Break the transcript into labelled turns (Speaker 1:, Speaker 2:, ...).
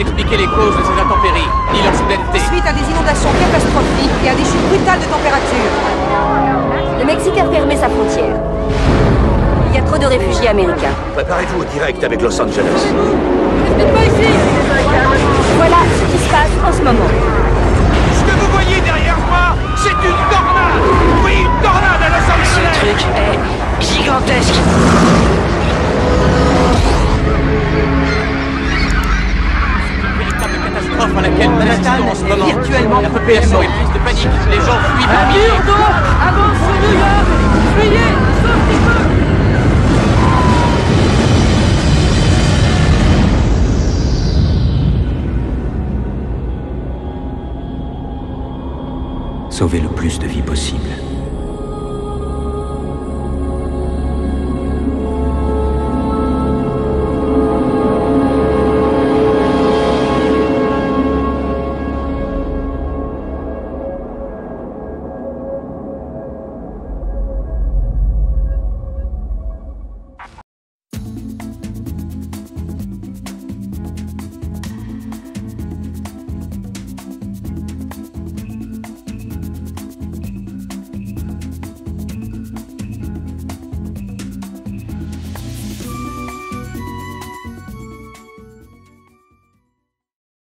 Speaker 1: expliquer les causes de ces intempéries, ni leur soudaineté.
Speaker 2: Suite à des inondations catastrophiques et à des chutes brutales de température.
Speaker 3: Le Mexique a fermé sa frontière. Il y a trop de réfugiés américains.
Speaker 4: Préparez-vous au direct avec Los Angeles.
Speaker 3: Voilà ce qui se passe en ce moment.
Speaker 1: Ce que vous voyez derrière moi, c'est une tornade Oui, une tornade à Los Angeles
Speaker 5: Ce truc est gigantesque.
Speaker 1: Laquelle nous
Speaker 2: Manhattan
Speaker 1: assistons en ce
Speaker 2: est
Speaker 1: moment.
Speaker 2: virtuellement
Speaker 1: La population est prise de panique, les gens fuient par
Speaker 6: Un
Speaker 1: milliers.
Speaker 6: mur d'eau avance sur New York Fuyez
Speaker 7: Sauver le plus de vies possible.